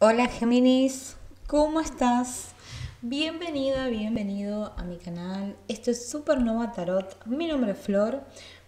Hola Géminis, ¿cómo estás? Bienvenida, bienvenido a mi canal. Esto es Supernova Tarot. Mi nombre es Flor.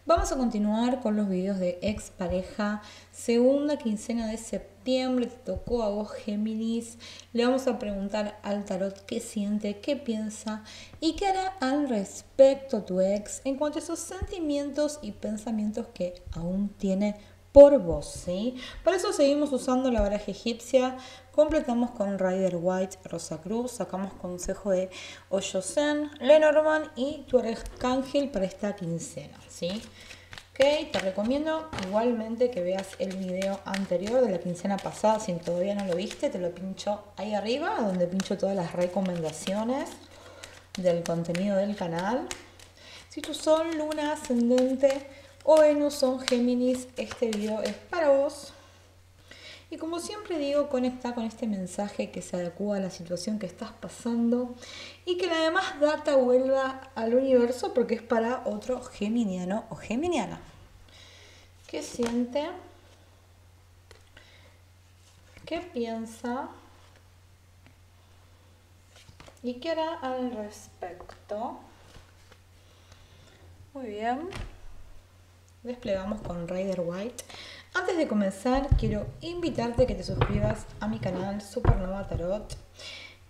Vamos a continuar con los videos de ex pareja. Segunda quincena de septiembre te tocó a vos Géminis. Le vamos a preguntar al tarot qué siente, qué piensa y qué hará al respecto tu ex en cuanto a esos sentimientos y pensamientos que aún tiene por vos, ¿sí? Por eso seguimos usando la baraja egipcia, completamos con Rider White, Rosa Cruz, sacamos consejo de Oyosen, Lenormand y tu arcángel para esta quincena, ¿sí? Ok, te recomiendo igualmente que veas el video anterior de la quincena pasada, si todavía no lo viste, te lo pincho ahí arriba, donde pincho todas las recomendaciones del contenido del canal. Si tu sol, luna, ascendente o Venus son Géminis, este video es para vos. Y como siempre digo, conecta con este mensaje que se adecua a la situación que estás pasando y que la demás data vuelva al universo porque es para otro geminiano o geminiana. ¿Qué siente? ¿Qué piensa? ¿Y qué hará al respecto? Muy bien desplegamos con Rider White. Antes de comenzar, quiero invitarte a que te suscribas a mi canal Supernova Tarot.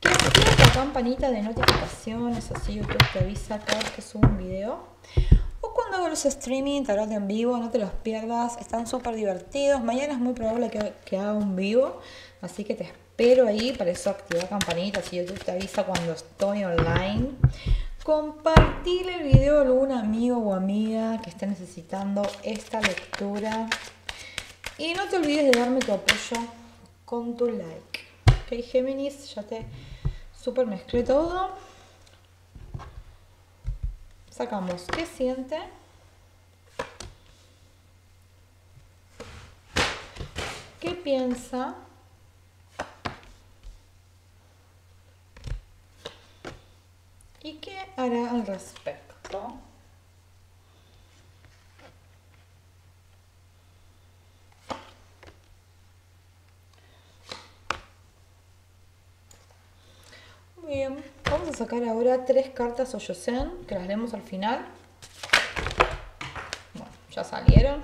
Que actives la campanita de notificaciones, así YouTube te avisa cada vez que subo un video. O cuando hago los streaming tarot en vivo, no te los pierdas, están súper divertidos. Mañana es muy probable que, que haga un vivo, así que te espero ahí. Para eso activa campanita, así YouTube te avisa cuando estoy online. Compartir el video a algún amigo o amiga que esté necesitando esta lectura. Y no te olvides de darme tu apoyo con tu like. Ok, Géminis, ya te super mezclé todo. Sacamos qué siente. ¿Qué piensa? ¿Y qué hará al respecto? Muy bien, vamos a sacar ahora tres cartas Oyosen, que las leemos al final. Bueno, ya salieron.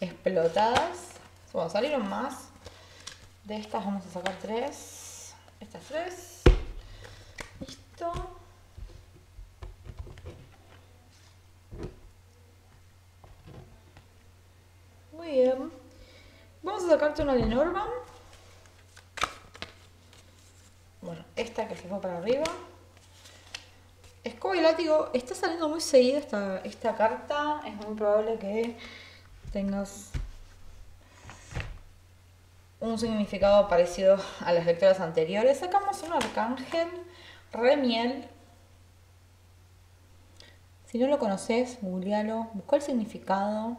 Explotadas. Bueno, salieron más. De estas vamos a sacar tres. Estas tres. Listo. Muy bien. Una de Norman. Bueno, esta que se fue para arriba. Escoba y látigo. Está saliendo muy seguida esta, esta carta. Es muy probable que tengas un significado parecido a las lecturas anteriores. Sacamos un arcángel, remiel. Si no lo conoces, googlealo, busca el significado.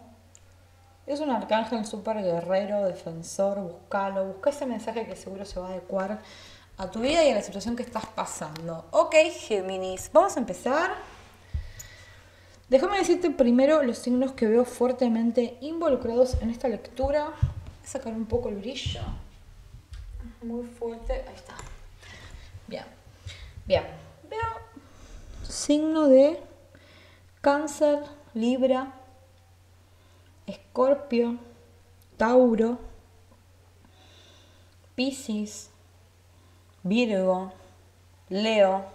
Es un arcángel súper guerrero, defensor, buscalo, busca ese mensaje que seguro se va a adecuar a tu vida y a la situación que estás pasando. Ok, Géminis, vamos a empezar. Déjame decirte primero los signos que veo fuertemente involucrados en esta lectura. Voy a sacar un poco el brillo. Muy fuerte. Ahí está. Bien. Bien. Veo signo de cáncer, libra, Escorpio, Tauro, Piscis, Virgo, Leo.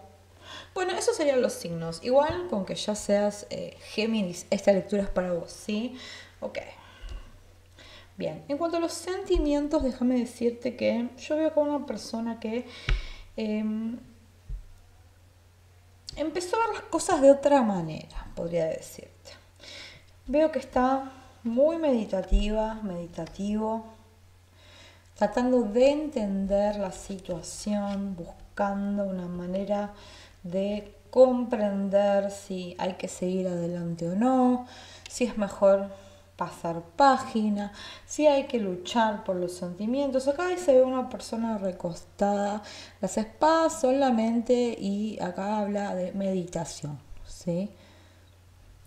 Bueno, esos serían los signos. Igual con que ya seas eh, Géminis, esta lectura es para vos, ¿sí? Ok. Bien, en cuanto a los sentimientos, déjame decirte que yo veo como una persona que em, empezó a ver las cosas de otra manera, podría decirte. Veo que está muy meditativa, meditativo, tratando de entender la situación, buscando una manera de comprender si hay que seguir adelante o no, si es mejor pasar página, si hay que luchar por los sentimientos. Acá se ve una persona recostada, las espadas solamente y acá habla de meditación, ¿sí?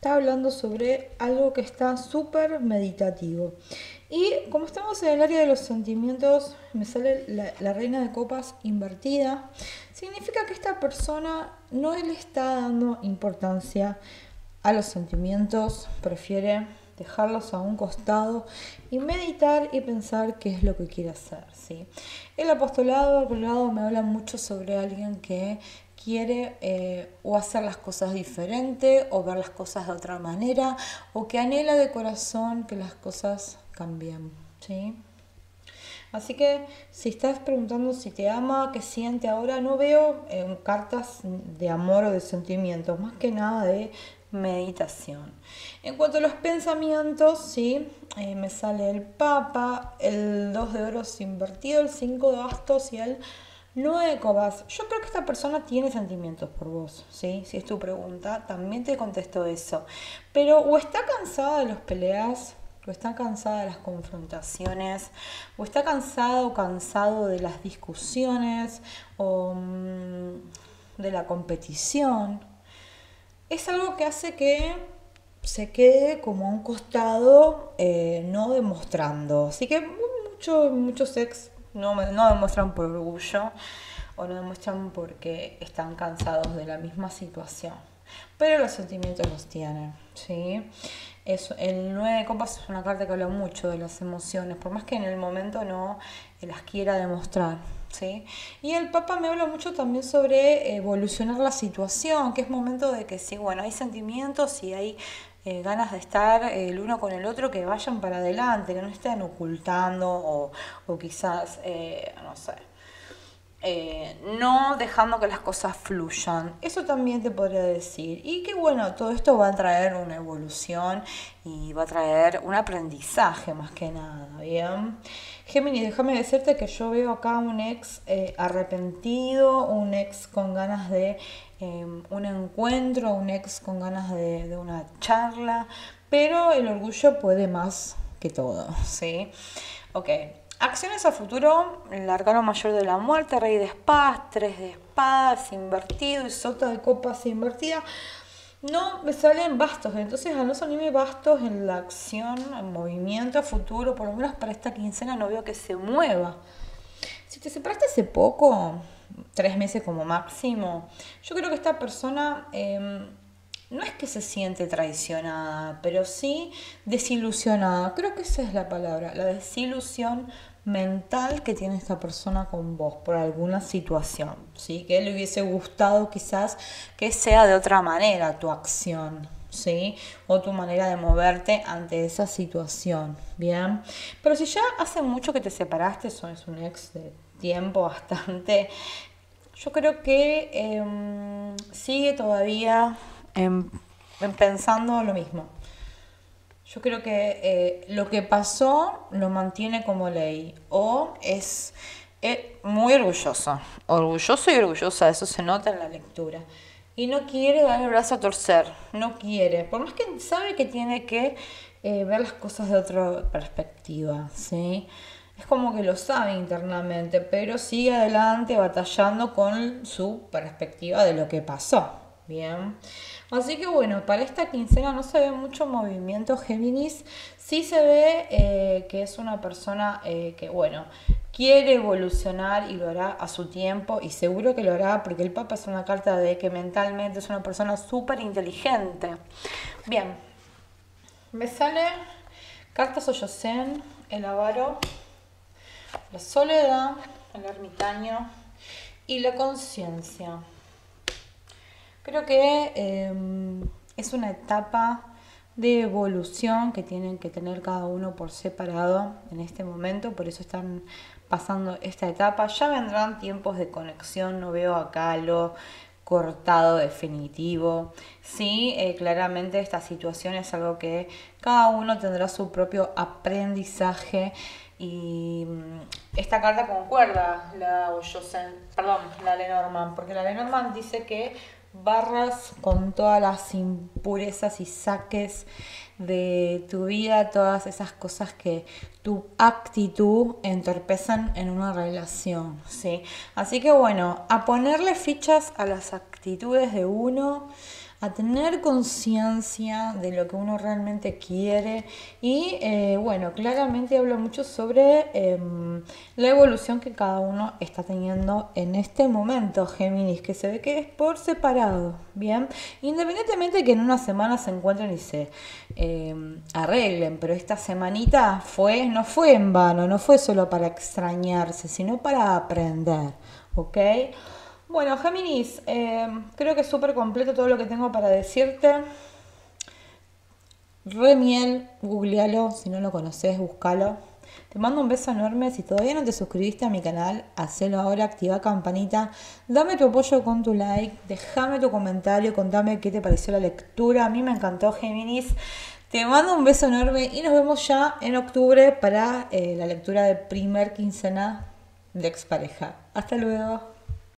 Está hablando sobre algo que está súper meditativo. Y como estamos en el área de los sentimientos, me sale la, reina de copas invertida. Significa que esta persona no le está dando importancia a los sentimientos, prefiere dejarlos a un costado y meditar y pensar qué es lo que quiere hacer. ¿sí? El apostolado, por lado, me habla mucho sobre alguien que quiere eh, o hacer las cosas diferente o ver las cosas de otra manera o que anhela de corazón que las cosas cambien. ¿sí? Así que si estás preguntando si te ama, qué siente ahora, no veo eh, cartas de amor o de sentimientos, más que nada de meditación. En cuanto a los pensamientos, sí, eh, me sale el Papa, el 2 de oros invertido, el 5 de bastos y el 9 de copas. Yo creo que esta persona tiene sentimientos por vos, ¿sí? Si es tu pregunta, también te contesto eso. Pero o está cansada de las peleas, o está cansada de las confrontaciones, o está cansado o cansado de las discusiones, o mm, de la competición es algo que hace que se quede como a un costado eh, no demostrando. Así que muchos muchos ex no, no demuestran por orgullo o no demuestran porque están cansados de la misma situación. Pero los sentimientos los tienen, ¿sí? Es, el 9 de copas es una carta que habla mucho de las emociones, por más que en el momento no las quiera demostrar. ¿sí? Y el Papa me habla mucho también sobre evolucionar la situación, que es momento de que sí, bueno, hay sentimientos y hay eh, ganas de estar el uno con el otro que vayan para adelante, que no estén ocultando o, o quizás, eh, no sé, eh, no dejando que las cosas fluyan. Eso también te podría decir. Y que bueno, todo esto va a traer una evolución y va a traer un aprendizaje más que nada, ¿bien? Géminis, déjame decirte que yo veo acá un ex eh, arrepentido, un ex con ganas de em, un encuentro, un ex con ganas de, una charla, pero el orgullo puede más que todo, ¿sí? Ok, Acciones a futuro, el arcano mayor de la muerte, rey de espadas, tres de espadas invertido y sota de copas invertida. No me salen bastos, entonces al no salirme bastos en la acción, en movimiento a futuro, por lo menos para esta quincena no veo que se mueva. Si te separaste hace poco, tres meses como máximo, yo creo que esta persona em, no es que se siente traicionada, pero sí desilusionada. Creo que esa es la palabra, la desilusión mental que tiene esta persona con vos por alguna situación, ¿sí? Que le hubiese gustado quizás que sea de otra manera tu acción, ¿sí? O tu manera de moverte ante esa situación, ¿bien? Pero si ya hace mucho que te separaste, eso es un ex de tiempo bastante, yo creo que em, sigue todavía pensando lo mismo yo creo que eh, lo que pasó lo mantiene como ley o es, muy orgulloso, orgulloso y orgullosa, eso se nota en la lectura. Y no quiere dar el brazo a torcer, no quiere, por más que sabe que tiene que eh, ver las cosas de otra perspectiva, ¿sí? Es como que lo sabe internamente, pero sigue adelante batallando con su perspectiva de lo que pasó. Bien. Así que bueno, para esta quincena no se ve mucho movimiento Géminis. Sí se ve eh, que es una persona eh, que, bueno, quiere evolucionar y lo hará a su tiempo y seguro que lo hará porque el Papa es una carta de que mentalmente es una persona súper inteligente. Bien, me sale cartas Oyosen, el avaro, la soledad, el ermitaño y la conciencia. Creo que em, es una etapa de evolución que tienen que tener cada uno por separado en este momento, por eso están pasando esta etapa. Ya vendrán tiempos de conexión, no veo acá lo cortado definitivo. Sí, eh, claramente esta situación es algo que cada uno tendrá su propio aprendizaje y mm, esta carta concuerda, la perdón, la Lenormand, porque la Lenormand dice que barras con todas las impurezas y saques de tu vida, todas esas cosas que tu actitud entorpecen en una relación, ¿sí? Así que bueno, a ponerle fichas a las actitudes de uno, a tener conciencia de lo que uno realmente quiere y eh, bueno, claramente habla mucho sobre em, la evolución que cada uno está teniendo en este momento, Géminis, que se ve que es por separado, ¿bien? Independientemente de que en una semana se encuentren y se em, arreglen, pero esta semanita fue, no fue en vano, no fue solo para extrañarse, sino para aprender, ¿ok? Bueno, Géminis, eh, creo que es súper completo todo lo que tengo para decirte. Remiel, googlealo, si no lo conoces, búscalo. Te mando un beso enorme. Si todavía no te suscribiste a mi canal, hacelo ahora, activa campanita. Dame tu apoyo con tu like, déjame tu comentario, contame qué te pareció la lectura. A mí me encantó Géminis. Te mando un beso enorme y nos vemos ya en octubre para eh, la lectura de primer quincena de expareja. Hasta luego.